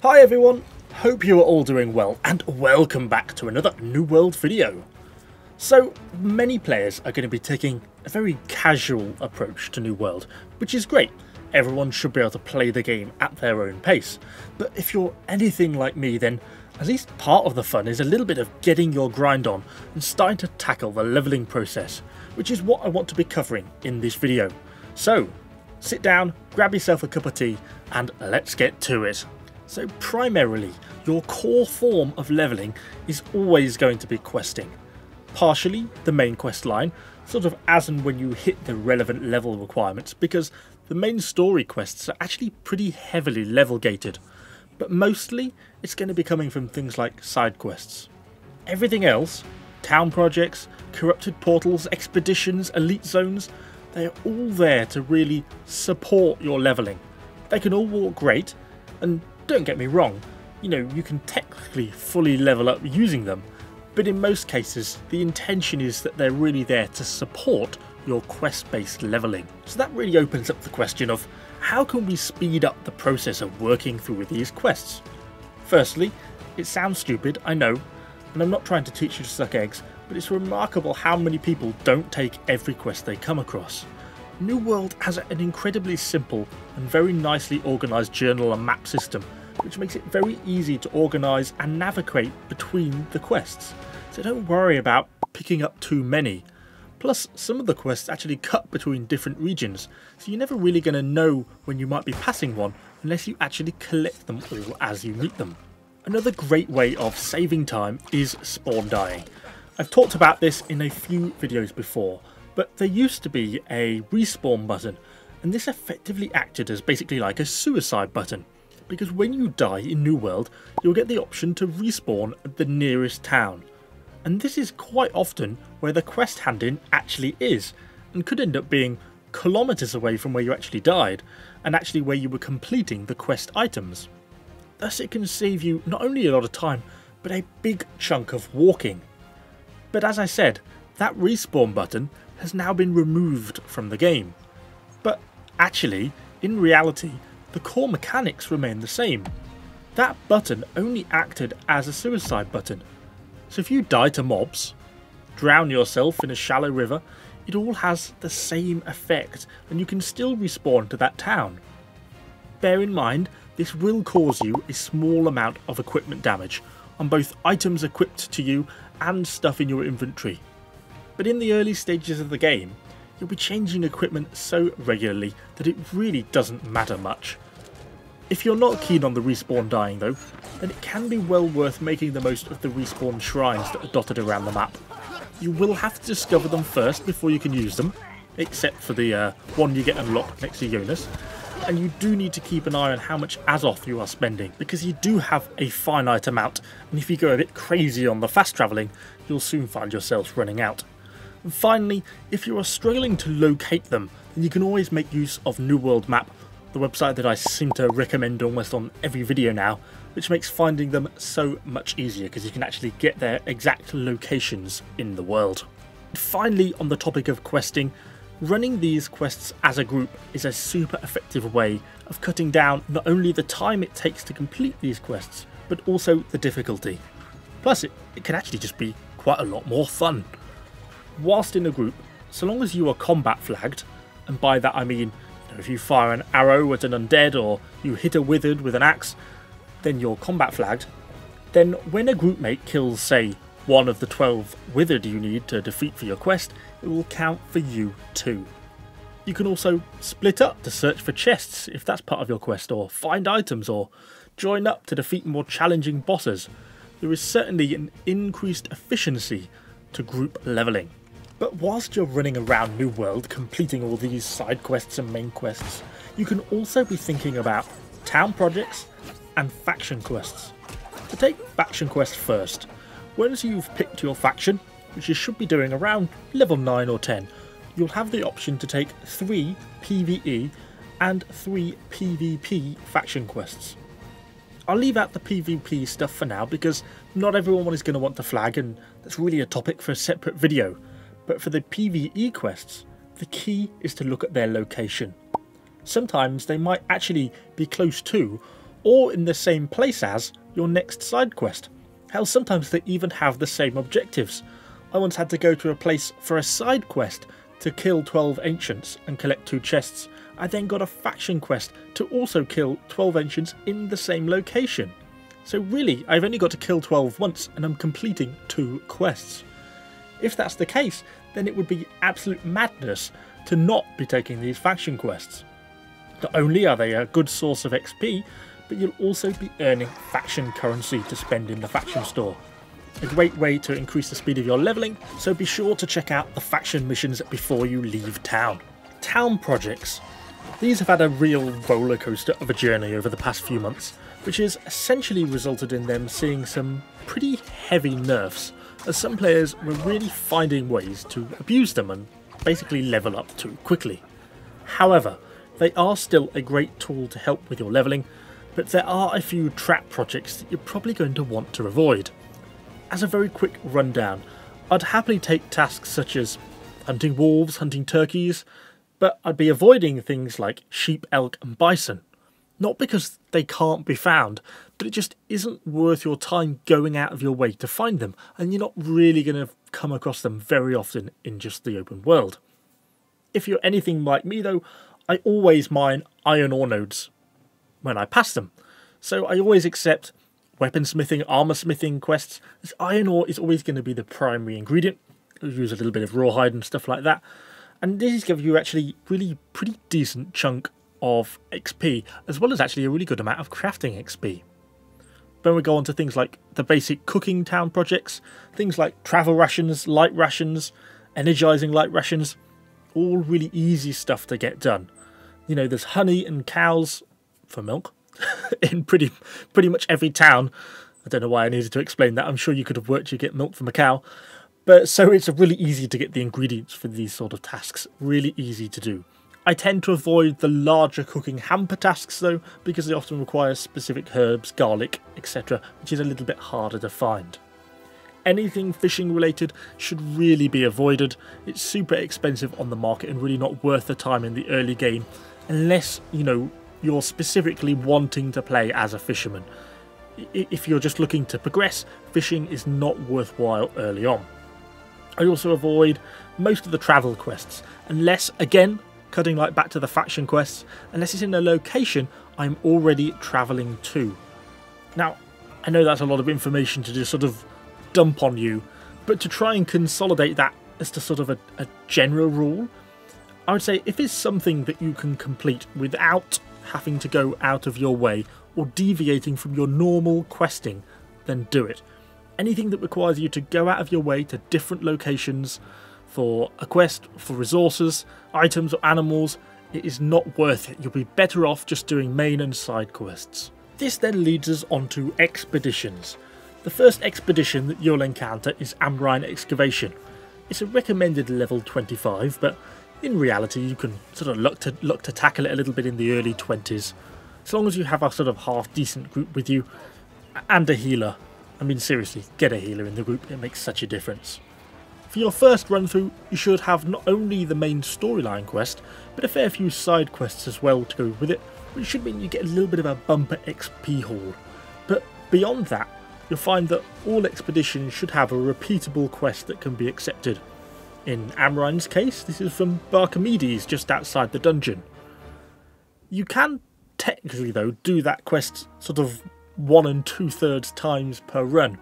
Hi everyone, hope you are all doing well and welcome back to another New World video. So many players are going to be taking a very casual approach to New World, which is great. Everyone should be able to play the game at their own pace. But if you're anything like me then at least part of the fun is a little bit of getting your grind on and starting to tackle the levelling process, which is what I want to be covering in this video. So sit down, grab yourself a cup of tea and let's get to it. So primarily, your core form of levelling is always going to be questing. Partially the main quest line, sort of as and when you hit the relevant level requirements, because the main story quests are actually pretty heavily level gated, but mostly it's going to be coming from things like side quests. Everything else, town projects, corrupted portals, expeditions, elite zones, they are all there to really support your levelling. They can all work great, and don't get me wrong, you know, you can technically fully level up using them, but in most cases, the intention is that they're really there to support your quest based levelling. So that really opens up the question of how can we speed up the process of working through these quests? Firstly, it sounds stupid, I know, and I'm not trying to teach you to suck eggs, but it's remarkable how many people don't take every quest they come across. New World has an incredibly simple and very nicely organised journal and map system which makes it very easy to organise and navigate between the quests, so don't worry about picking up too many. Plus, some of the quests actually cut between different regions, so you're never really going to know when you might be passing one unless you actually collect them all as you meet them. Another great way of saving time is spawn dying. I've talked about this in a few videos before, but there used to be a respawn button, and this effectively acted as basically like a suicide button because when you die in New World, you'll get the option to respawn at the nearest town. And this is quite often where the quest handing actually is, and could end up being kilometres away from where you actually died, and actually where you were completing the quest items. Thus it can save you not only a lot of time, but a big chunk of walking. But as I said, that respawn button has now been removed from the game. But actually, in reality, the core mechanics remain the same. That button only acted as a suicide button, so if you die to mobs, drown yourself in a shallow river, it all has the same effect and you can still respawn to that town. Bear in mind, this will cause you a small amount of equipment damage on both items equipped to you and stuff in your inventory. But in the early stages of the game, you'll be changing equipment so regularly that it really doesn't matter much. If you're not keen on the respawn dying though, then it can be well worth making the most of the respawn shrines that are dotted around the map. You will have to discover them first before you can use them, except for the uh, one you get unlocked next to Jonas, and you do need to keep an eye on how much Azoth you are spending, because you do have a finite amount, and if you go a bit crazy on the fast travelling, you'll soon find yourselves running out. And finally, if you are struggling to locate them, then you can always make use of New World Map, the website that I seem to recommend almost on every video now, which makes finding them so much easier because you can actually get their exact locations in the world. Finally, on the topic of questing, running these quests as a group is a super effective way of cutting down not only the time it takes to complete these quests, but also the difficulty. Plus, it, it can actually just be quite a lot more fun whilst in a group, so long as you are combat flagged, and by that I mean you know, if you fire an arrow at an undead or you hit a withered with an axe, then you're combat flagged. Then when a groupmate kills, say, one of the 12 withered you need to defeat for your quest, it will count for you too. You can also split up to search for chests if that's part of your quest, or find items, or join up to defeat more challenging bosses. There is certainly an increased efficiency to group levelling. But whilst you're running around New World completing all these side quests and main quests, you can also be thinking about town projects and faction quests. To take faction quests first, once you've picked your faction, which you should be doing around level 9 or 10, you'll have the option to take 3 PvE and 3 PvP faction quests. I'll leave out the PvP stuff for now because not everyone is going to want to flag and that's really a topic for a separate video. But for the PvE quests, the key is to look at their location. Sometimes they might actually be close to, or in the same place as your next side quest. Hell, sometimes they even have the same objectives. I once had to go to a place for a side quest to kill 12 ancients and collect two chests. I then got a faction quest to also kill 12 ancients in the same location. So really, I've only got to kill 12 once and I'm completing two quests. If that's the case, then it would be absolute madness to not be taking these faction quests. Not only are they a good source of XP, but you'll also be earning faction currency to spend in the faction store. A great way to increase the speed of your leveling, so be sure to check out the faction missions before you leave town. Town projects. These have had a real rollercoaster of a journey over the past few months, which has essentially resulted in them seeing some pretty heavy nerfs, as some players were really finding ways to abuse them and basically level up too quickly. However, they are still a great tool to help with your leveling, but there are a few trap projects that you're probably going to want to avoid. As a very quick rundown, I'd happily take tasks such as hunting wolves, hunting turkeys, but I'd be avoiding things like sheep, elk, and bison. Not because they can't be found, but it just isn't worth your time going out of your way to find them, and you're not really going to come across them very often in just the open world. If you're anything like me though, I always mine iron ore nodes when I pass them, so I always accept weaponsmithing, armor smithing quests, as iron ore is always going to be the primary ingredient. Use a little bit of rawhide and stuff like that. And this gives you actually really pretty decent chunk of XP, as well as actually a really good amount of crafting XP. Then we go on to things like the basic cooking town projects, things like travel rations, light rations, energizing light rations, all really easy stuff to get done. You know, there's honey and cows for milk in pretty pretty much every town. I don't know why I needed to explain that. I'm sure you could have worked to get milk from a cow. But so it's really easy to get the ingredients for these sort of tasks. Really easy to do. I tend to avoid the larger cooking hamper tasks though, because they often require specific herbs, garlic, etc., which is a little bit harder to find. Anything fishing related should really be avoided. It's super expensive on the market and really not worth the time in the early game, unless, you know, you're specifically wanting to play as a fisherman. If you're just looking to progress, fishing is not worthwhile early on. I also avoid most of the travel quests, unless, again, cutting like back to the faction quests, unless it's in a location I'm already travelling to. Now, I know that's a lot of information to just sort of dump on you, but to try and consolidate that as to sort of a, a general rule, I would say if it's something that you can complete without having to go out of your way or deviating from your normal questing, then do it. Anything that requires you to go out of your way to different locations for a quest, for resources, items or animals, it is not worth it. You'll be better off just doing main and side quests. This then leads us on to expeditions. The first expedition that you'll encounter is Amrine Excavation. It's a recommended level 25, but in reality you can sort of look to look to tackle it a little bit in the early 20s. As long as you have a sort of half decent group with you and a healer. I mean seriously, get a healer in the group, it makes such a difference. For your first run through, you should have not only the main storyline quest, but a fair few side quests as well to go with it, which should mean you get a little bit of a bumper XP haul. But beyond that, you'll find that all expeditions should have a repeatable quest that can be accepted. In Amrine's case, this is from Barkimedes just outside the dungeon. You can technically though do that quest sort of one and two thirds times per run,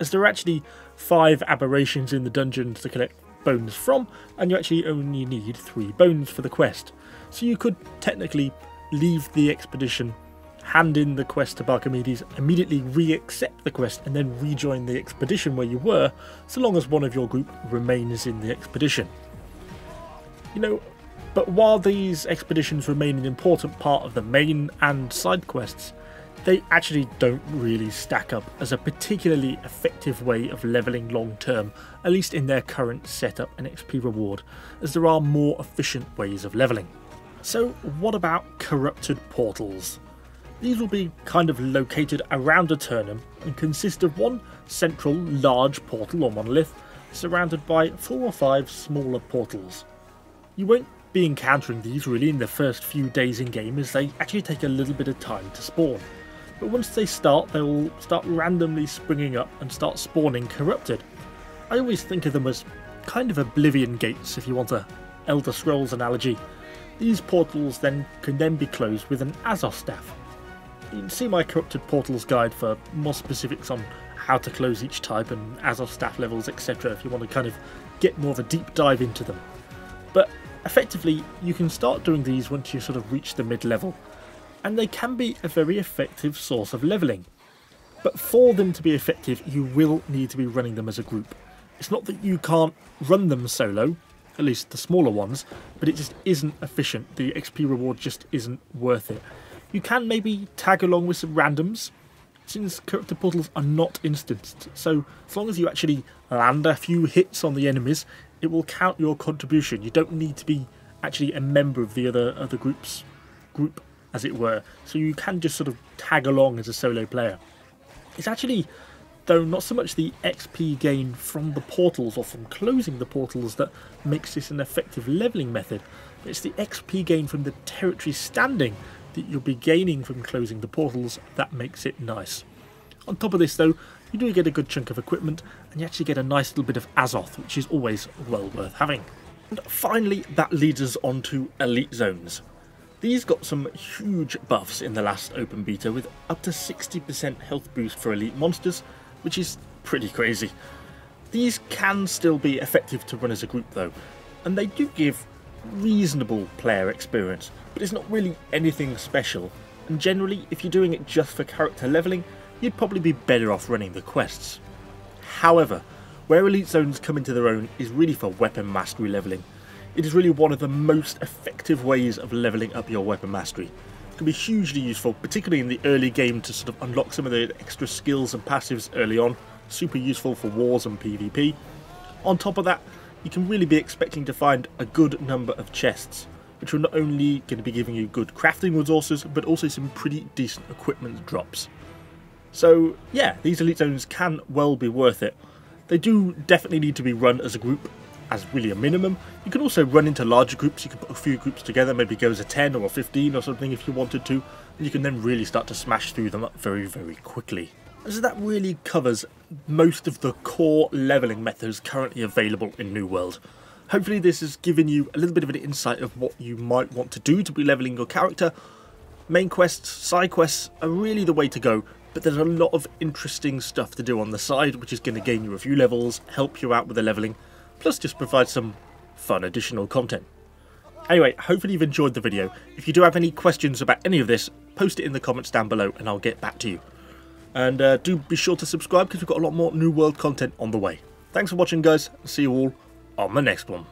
as there are actually five aberrations in the dungeon to collect bones from, and you actually only need three bones for the quest. So you could technically leave the expedition, hand in the quest to Barkimedes, immediately re-accept the quest, and then rejoin the expedition where you were, so long as one of your group remains in the expedition. You know, but while these expeditions remain an important part of the main and side quests, they actually don't really stack up as a particularly effective way of levelling long term, at least in their current setup and XP reward, as there are more efficient ways of levelling. So what about corrupted portals? These will be kind of located around Aeternum and consist of one central large portal or monolith surrounded by four or five smaller portals. You won't be encountering these really in the first few days in game as they actually take a little bit of time to spawn but once they start, they will start randomly springing up and start spawning corrupted. I always think of them as kind of oblivion gates if you want a Elder Scrolls analogy. These portals then can then be closed with an Azoth staff. You can see my corrupted portals guide for more specifics on how to close each type and Azoth staff levels etc if you want to kind of get more of a deep dive into them. But effectively you can start doing these once you sort of reach the mid level and they can be a very effective source of levelling. But for them to be effective you will need to be running them as a group. It's not that you can't run them solo, at least the smaller ones, but it just isn't efficient. The XP reward just isn't worth it. You can maybe tag along with some randoms, since character portals are not instanced, so as long as you actually land a few hits on the enemies, it will count your contribution. You don't need to be actually a member of the other other groups group, as it were. So you can just sort of tag along as a solo player. It's actually though not so much the XP gain from the portals or from closing the portals that makes this an effective levelling method, but it's the XP gain from the territory standing that you'll be gaining from closing the portals that makes it nice. On top of this though, you do get a good chunk of equipment and you actually get a nice little bit of Azoth, which is always well worth having. And finally, that leads us on to Elite Zones. These got some huge buffs in the last open beta with up to 60% health boost for elite monsters which is pretty crazy. These can still be effective to run as a group though, and they do give reasonable player experience, but it's not really anything special, and generally if you're doing it just for character levelling, you'd probably be better off running the quests. However, where Elite Zones come into their own is really for weapon mastery levelling. It is really one of the most effective ways of levelling up your weapon mastery can be hugely useful, particularly in the early game to sort of unlock some of the extra skills and passives early on. Super useful for wars and PvP. On top of that, you can really be expecting to find a good number of chests, which are not only going to be giving you good crafting resources, but also some pretty decent equipment drops. So yeah, these elite zones can well be worth it. They do definitely need to be run as a group, as really a minimum. You can also run into larger groups, you can put a few groups together, maybe go as a 10 or a 15 or something if you wanted to, and you can then really start to smash through them up very, very quickly. So that really covers most of the core levelling methods currently available in New World. Hopefully this has given you a little bit of an insight of what you might want to do to be levelling your character. Main quests, side quests are really the way to go, but there's a lot of interesting stuff to do on the side which is going to gain you a few levels, help you out with the levelling, plus just provide some fun additional content. Anyway, hopefully you've enjoyed the video. If you do have any questions about any of this, post it in the comments down below and I'll get back to you. And uh, do be sure to subscribe because we've got a lot more New World content on the way. Thanks for watching guys, see you all on the next one.